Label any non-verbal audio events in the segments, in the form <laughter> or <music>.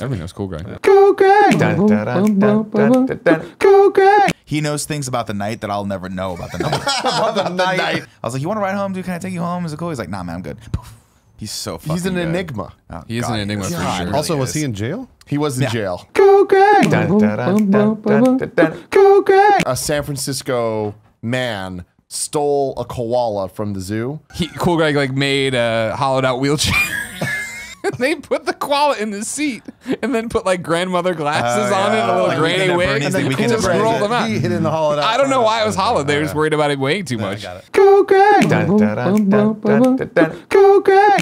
Everybody knows Cool Greg. Cool Greg. He knows things about the night that I'll never know about the night. <laughs> about the night. I was like, "You want to ride home, dude? Can I take you home? Is it cool?" He's like, "Nah, man, I'm good." He's so fucking. He's an good. enigma. Oh, He is God, an enigma is. for God, sure. really also, was is. he in jail? He was in Yeah. jail. Go Greg! A San Francisco man stole a koala from the zoo. He, cool Greg like made a hollowed out wheelchair. <laughs> they put the koala in the seat and then put like grandmother glasses Oh, on it, yeah. and a little Like granny Weekend wig, Bernie's, and the then Weekend at just Bernie's. rolled them out. He hit in the hollowed out. I don't know why it was hollowed. They were just worried about it weighing too much. Go Greg! Go Greg!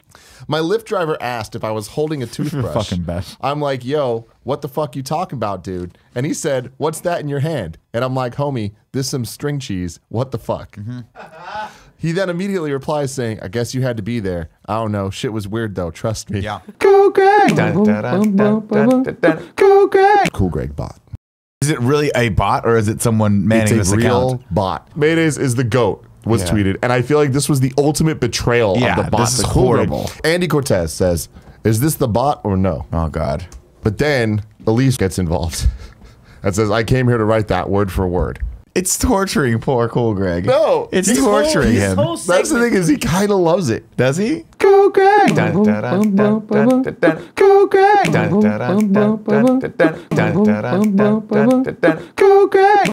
My Lyft driver asked if I was holding a toothbrush. fucking best. I'm like, yo, what the fuck you talking about, dude? And he said, what's that in your hand? And I'm like, homie, this some string cheese. What the fuck? He then immediately replies saying, I guess you had to be there. I don't know. Shit was weird though. Trust me. Yeah. <laughs> Go Greg! Go Greg! Cool Greg bot. Is it really a bot or is it someone manning it's this a real account? bot. Mayonnaise is the goat. Was Yeah. tweeted, and I feel like this was the ultimate betrayal Yeah, of the bot. this is to Cool Greg. horrible. Andy Cortez says, "Is this the bot or no?" Oh God. But then Elise gets involved <laughs> and says, "I came here to write that word for word." It's torturing poor cool Greg. No, it's his torturing whole- his him. whole That's the thing is he kind of loves it. Does he? Go Greg! Go Greg! Go Greg!